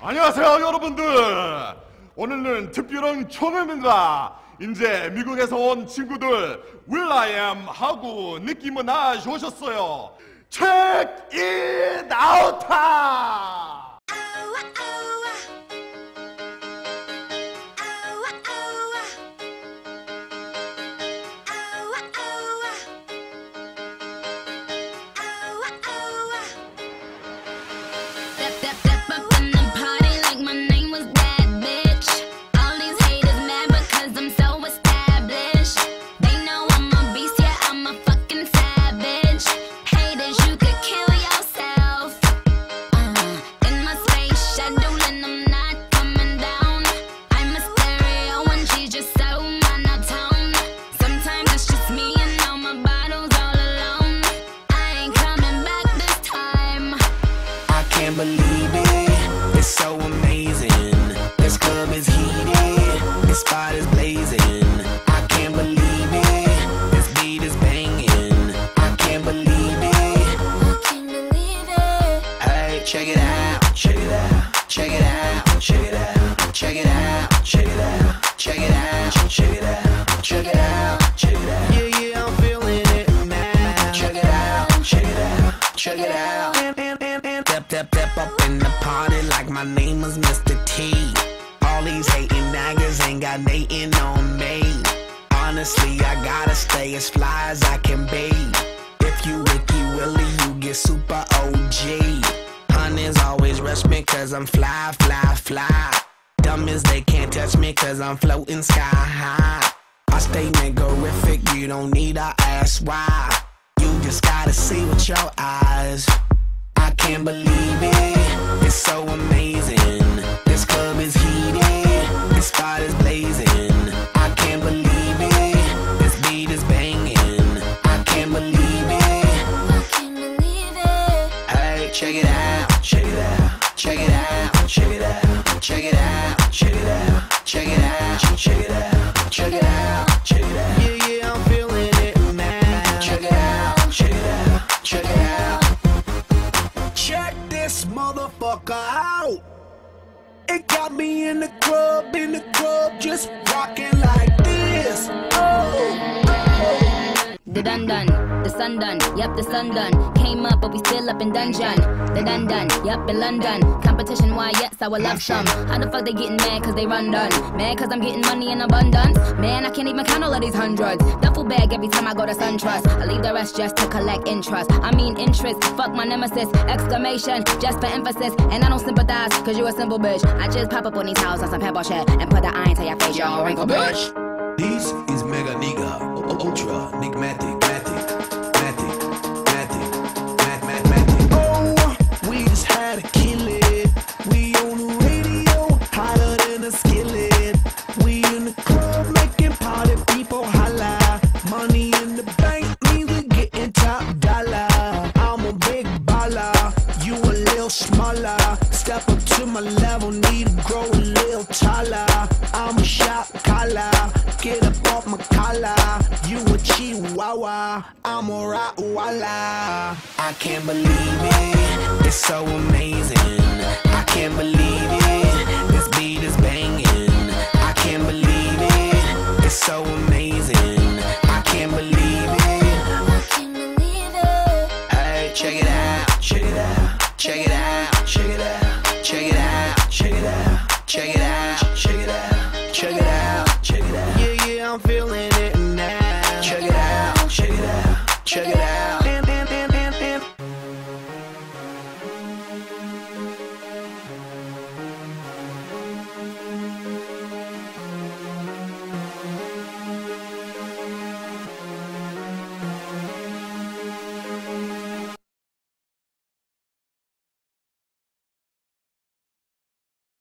안녕하세요 여러분들. 오늘은 특별한 총회입니다. 이제 미국에서 온 친구들 will.i.am 하고 느끼 미나즈 오셨어요. Step, step, step up in the can't believe it. It's so amazing. This club is heated. This spot is blazing. I can't believe it. This beat is banging. I can't believe it. I can't believe it. Hey, check it out. Check it out. Check it out. Check it out. Check it out. My name is Mr. T. All these hating niggas ain't got nothing on me. Honestly, I gotta stay as fly as I can be. If you Wiki Willie, you get super OG. Hunters always rush me cause I'm fly, fly, fly. Dumb as they can't touch me cause I'm floating sky high. I stay niggerific, you don't need to ask why. You just gotta see with your eyes. I can't believe it. It's so amazing. This club is heated. This spot is blazing. I can't believe it. This beat is banging. I can't believe it. I can't believe it. Hey, check it out. Check it out. Check it out. Check it out. Check it out. Check it out. Check it out. Motherfucker out. It got me in the club, in the club, just rocking like this. Oh. The dun dun, the sun done, yep, the sun done. Came up, but we still up in dungeon. The dun dun, yep, in London. Competition, why, yes, I will love some. How the fuck they getting mad cause they run done? Mad cause I'm getting money in abundance? Man, I can't even count all of these hundreds. Duffel bag every time I go to SunTrust. I leave the rest just to collect interest. I mean interest, fuck my nemesis. Exclamation, just for emphasis. And I don't sympathize cause you a simple bitch. I just pop up on these houses on some pebble shit and put the iron to your face, you all wrinkle bitch. This is Mega Nigga, Ultra, Nigmatic, In the we getting top dollar. I'm a big baller, you a little smaller. Step up to my level, need to grow a little taller. I'm a shot collar, get up off my collar. You a chihuahua, I'm a Rottweiler. I can't believe it, it's so amazing. I can't believe it, feeling it now. Check it out, check it out, check it out.